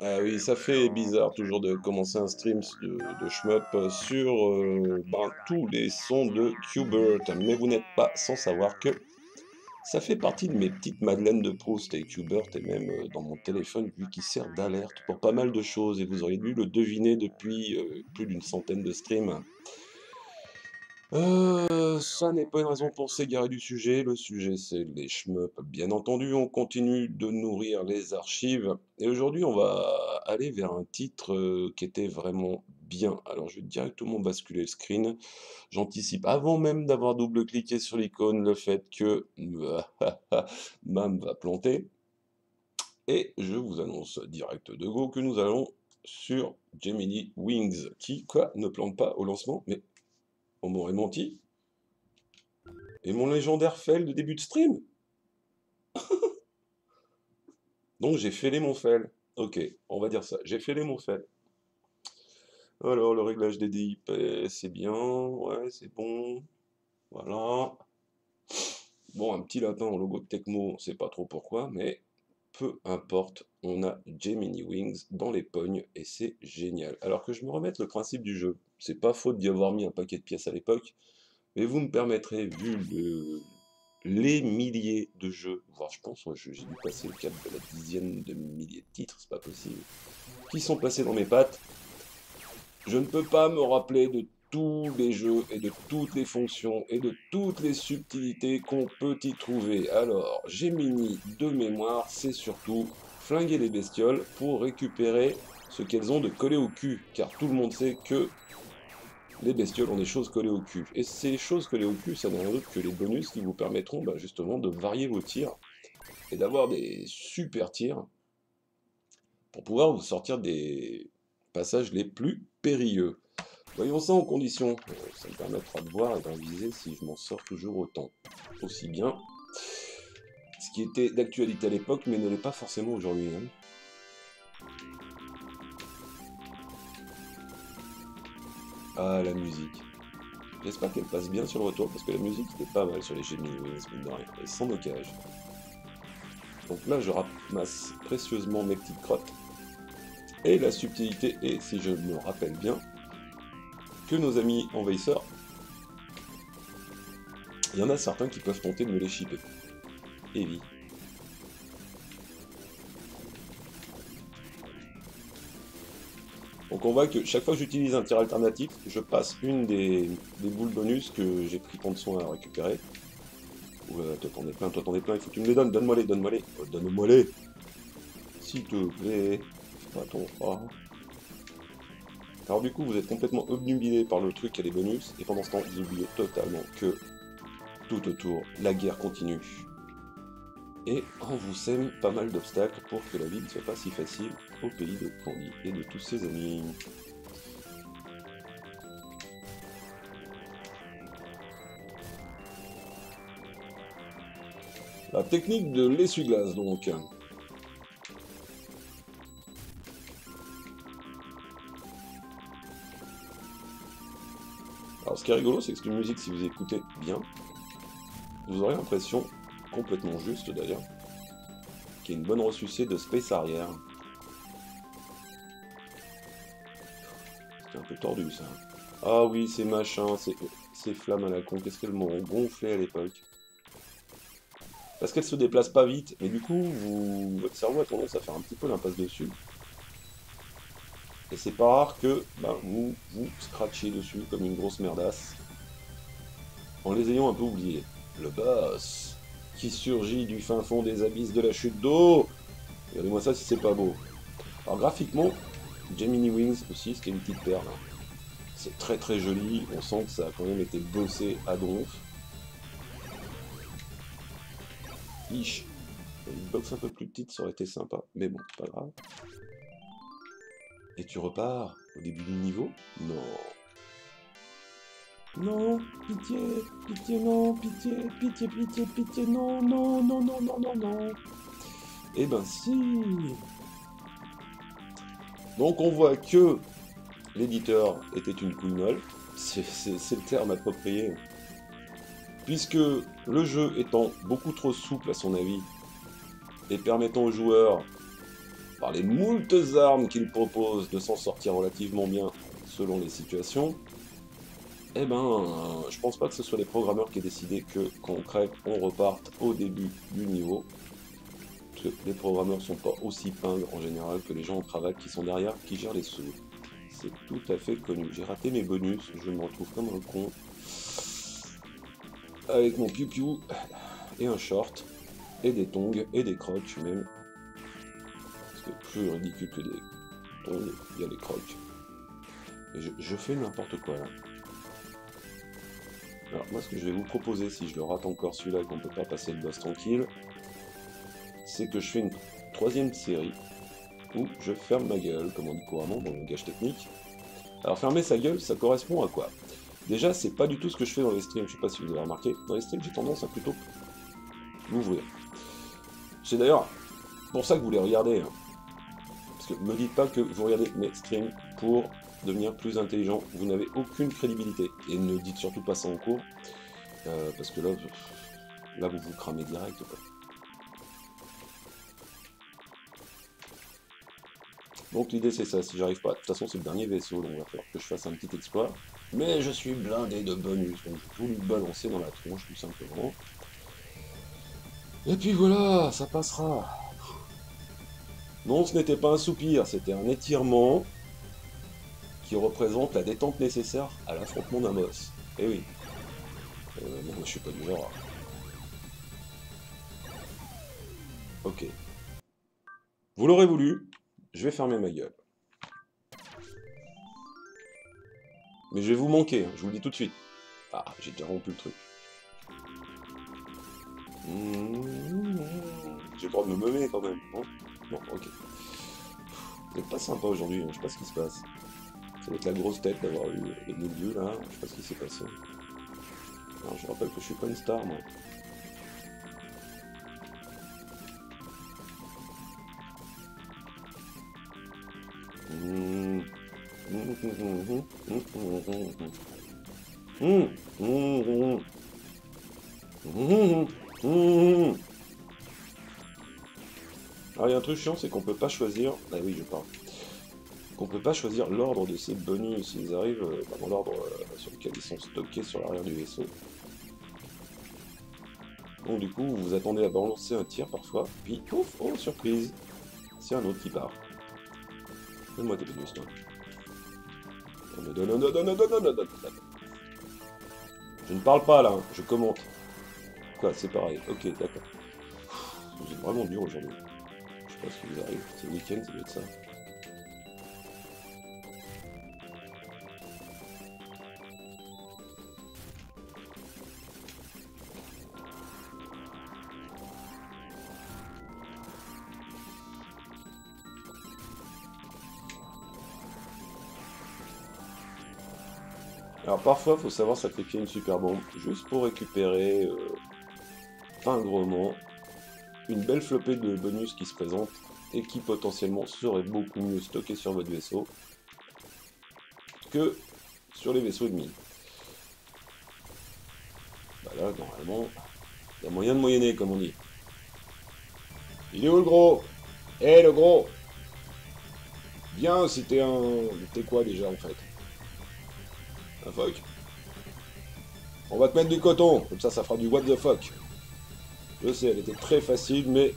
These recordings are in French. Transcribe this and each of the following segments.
Ah oui, ça fait bizarre toujours de commencer un stream de, de shmup sur euh, ben, tous les sons de Qbert, mais vous n'êtes pas sans savoir que ça fait partie de mes petites madeleines de Proust et Qbert est même euh, dans mon téléphone vu qu'il sert d'alerte pour pas mal de choses et vous auriez dû le deviner depuis euh, plus d'une centaine de streams. Euh, ça n'est pas une raison pour s'égarer du sujet. Le sujet, c'est les shmups. Bien entendu, on continue de nourrir les archives. Et aujourd'hui, on va aller vers un titre qui était vraiment Alors, je vais directement basculer le screen. J'anticipe, avant même d'avoir double-cliqué sur l'icône, le fait que MAM va planter. Et je vous annonce direct de go que nous allons sur Gemini Wings, qui, quoi, ne plante pas au lancement, mais on m'aurait menti. Et mon légendaire fail de début de stream Donc j'ai fêlé mon fail. Ok, on va dire ça. J'ai fêlé mon fail. Alors, le réglage des DIP, c'est bien. Ouais, c'est bon. Voilà. Bon, un petit lapin en logo de Tecmo, on sait pas trop pourquoi, mais peu importe, on a Gemini Wings dans les pognes et c'est génial. Alors que je me remette le principe du jeu. C'est pas faute d'y avoir mis un paquet de pièces à l'époque, mais vous me permettrez, vu les milliers de jeux, voire je pense, j'ai dû passer le cap de la dizaine de milliers de titres, c'est pas possible, qui sont passés dans mes pattes, je ne peux pas me rappeler de tous les jeux et de toutes les fonctions et de toutes les subtilités qu'on peut y trouver. Alors, mis de mémoire, c'est surtout flinguer les bestioles pour récupérer ce qu'elles ont de collé au cul, car tout le monde sait que les bestioles ont des choses collées au cul. Et ces choses collées au cul, ça n'est rien d'autre que les bonus qui vous permettront bah, justement de varier vos tirs et d'avoir des super tirs pour pouvoir vous sortir des passages les plus périlleux. Voyons ça en condition. Euh, ça me permettra de voir et d'envisager si je m'en sors toujours autant. Aussi bien. Ce qui était d'actualité à l'époque, mais ne l'est pas forcément aujourd'hui. Hein. Ah, la musique. J'espère qu'elle passe bien sur le retour, parce que la musique était pas mal sur les Wings, de rien, et sans moquage. Donc là, je ramasse précieusement mes petites crottes. Et la subtilité est, si je me rappelle bien, que nos amis envahisseurs, il y en a certains qui peuvent tenter de me les chipper. Et oui. Donc on voit que chaque fois que j'utilise un tir alternatif, je passe une des, boules bonus que j'ai pris tant de soin à récupérer. Ouais, toi t'en es plein, toi t'en es plein, il faut que tu me les donnes, donne-moi les, donne-moi les, oh, donne-moi les S'il te plaît, ton Alors du coup, vous êtes complètement obnubilé par le truc a les bonus, et pendant ce temps, vous oubliez totalement que tout autour, la guerre continue et on vous sème pas mal d'obstacles pour que la vie ne soit pas si facile au pays de Candy et de tous ses amis. La technique de l'essuie-glace donc. Alors ce qui est rigolo, c'est que cette musique, si vous écoutez bien, vous aurez l'impression complètement juste d'ailleurs, qui est une bonne ressucée de Space arrière. C'est un peu tordu ça. Ah oui, ces machins, ces, flammes à la con, qu'est-ce qu'elles m'ont gonflé à l'époque Parce qu'elles se déplacent pas vite, mais du coup, votre cerveau a tendance à faire un petit peu l'impasse dessus. Et c'est pas rare que ben, vous vous scratchiez dessus comme une grosse merdasse en les ayant un peu oubliés. Le boss qui surgit du fin fond des abysses de la chute d'eau. Regardez-moi ça si c'est pas beau. Alors graphiquement, Gemini Wings aussi, c'était une petite perle. C'est très très joli, on sent que ça a quand même été bossé à donf. Ish. Une box un peu plus petite, ça aurait été sympa. Mais bon, pas grave. Et tu repars au début du niveau? Non. Non, pitié, pitié, non, pitié, pitié, pitié, pitié, non, non, non, non, non, non, non. Eh ben si Donc on voit que l'éditeur était une couille molle, c'est le terme approprié, puisque le jeu étant beaucoup trop souple à son avis, et permettant aux joueurs, par les moultes armes qu'il propose, de s'en sortir relativement bien selon les situations, eh ben, je pense pas que ce soit les programmeurs qui aient décidé que quand on crève, on reparte au début du niveau. Que les programmeurs sont pas aussi pingres en général que les gens en travail qui sont derrière, qui gèrent les sous. C'est tout à fait connu. J'ai raté mes bonus, je me retrouve comme un con. Avec mon piou-piou et un short, et des tongs, et des crocs même. Ridicule que des il y a des crocs. Et je, fais n'importe quoi là. Alors moi ce que je vais vous proposer, si je le rate encore celui-là et qu'on peut pas passer le boss tranquille, c'est que je fais une troisième série où je ferme ma gueule, comme on dit couramment dans le langage technique. Alors fermer sa gueule, ça correspond à quoi? Déjà, c'est pas du tout ce que je fais dans les streams, je sais pas si vous avez remarqué. Dans les streams, j'ai tendance à plutôt l'ouvrir. C'est d'ailleurs pour ça que vous les regardez. Hein. Parce que me dites pas que vous regardez mes streams pour devenir plus intelligent. Vous n'avez aucune crédibilité. Et ne dites surtout pas ça en cours. Euh, parce que là, là, vous vous cramez direct. Donc l'idée c'est ça, si j'arrive pas, de toute façon c'est le dernier vaisseau, donc il va falloir que je fasse un petit exploit. Mais je suis blindé de bonus, donc je vais tout balancer dans la tronche tout simplement. Et puis voilà, ça passera. Non, ce n'était pas un soupir, c'était un étirement qui représente la détente nécessaire à l'affrontement d'un boss. Eh oui. Euh, non, je suis pas du genre. Ok. Vous l'aurez voulu, je vais fermer ma gueule. Mais je vais vous manquer, je vous le dis tout de suite. Ah, j'ai déjà rompu le truc. J'ai le droit de me mener quand même. Hein ok. Vous pas sympa aujourd'hui, hein, je sais pas ce qui se passe. Ça va être la grosse tête d'avoir eu les milieux là, je sais pas ce qui s'est passé. Alors, je rappelle que je suis pas une star moi. Alors il y a un truc chiant, c'est qu'on peut pas choisir... Ah oui, je parle. Qu'on peut pas choisir l'ordre de ces bonus. Ils arrivent euh, dans l'ordre euh, sur lequel ils sont stockés sur l'arrière du vaisseau. Donc du coup, vous vous attendez à balancer un tir parfois, puis ouf, oh surprise, c'est un autre qui part. Donne-moi tes bonus, toi. Je ne parle pas là, je commente. Quoi, c'est pareil. Ok, d'accord. Vous êtes vraiment dur aujourd'hui. Pas ce qui vous arrive. C'est week-end, ça doit être ça. Alors parfois, il faut savoir sacrifier une super bombe juste pour récupérer euh, fingrement une belle flopée de bonus qui se présente et qui potentiellement serait beaucoup mieux stocké sur votre vaisseau que sur les vaisseaux ennemis. Voilà, bah normalement, il y a moyen de moyenner, comme on dit. Il est où le gros? Eh le gros Viens, c'était un... T'es quoi déjà en fait? Un fuck. On va te mettre du coton, comme ça ça fera du what the fuck. Je sais, elle était très facile, mais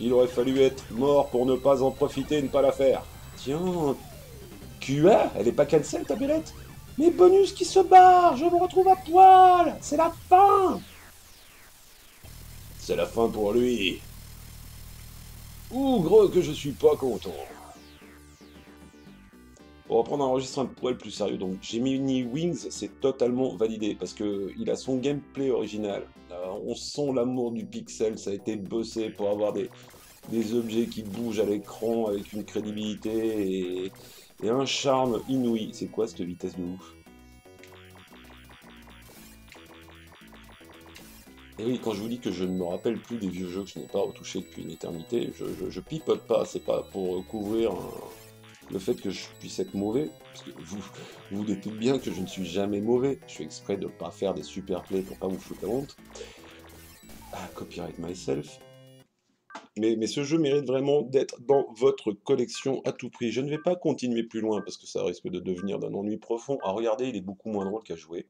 il aurait fallu être mort pour ne pas en profiter et ne pas la faire. Tiens, QA, elle est pas cancel ta bellette Mais bonus qui se barre, je me retrouve à poil C'est la fin C'est la fin pour lui. Ouh, gros que je suis pas content. On va prendre un registre un poil plus sérieux. Donc Gemini Wings, c'est totalement validé parce que il a son gameplay original. On sent l'amour du pixel, ça a été bossé pour avoir des, objets qui bougent à l'écran avec une crédibilité et, un charme inouï. C'est quoi cette vitesse de ouf? Et oui, quand je vous dis que je ne me rappelle plus des vieux jeux que je n'ai pas retouchés depuis une éternité, je, je, pipote pas, c'est pas pour couvrir un le fait que je puisse être mauvais, parce que vous vous, doutez bien que je ne suis jamais mauvais, je fais exprès de ne pas faire des super plays pour pas vous foutre la honte. Ah, copyright myself. Mais, mais, ce jeu mérite vraiment d'être dans votre collection à tout prix. Je ne vais pas continuer plus loin parce que ça risque de devenir d'un ennui profond. À regarder, il est beaucoup moins drôle qu'à jouer.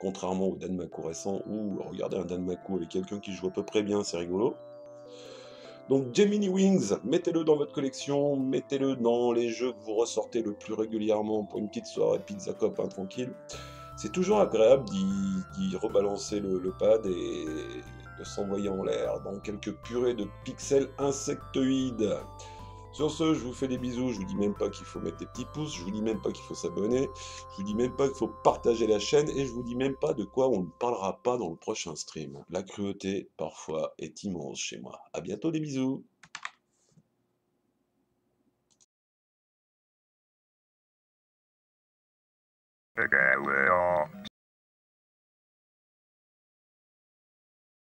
Contrairement au Danmaku récent où regarder un Danmaku avec quelqu'un qui joue à peu près bien, c'est rigolo. Donc Gemini Wings, mettez-le dans votre collection, mettez-le dans les jeux que vous ressortez le plus régulièrement pour une petite soirée pizza copain tranquille. C'est toujours agréable d'y rebalancer le, pad et de s'envoyer en l'air dans quelques purées de pixels insectoïdes. Sur ce, je vous fais des bisous. Je vous dis même pas qu'il faut mettre des petits pouces. Je vous dis même pas qu'il faut s'abonner. Je vous dis même pas qu'il faut partager la chaîne. Et je vous dis même pas de quoi on ne parlera pas dans le prochain stream. La cruauté, parfois, est immense chez moi. À bientôt, des bisous.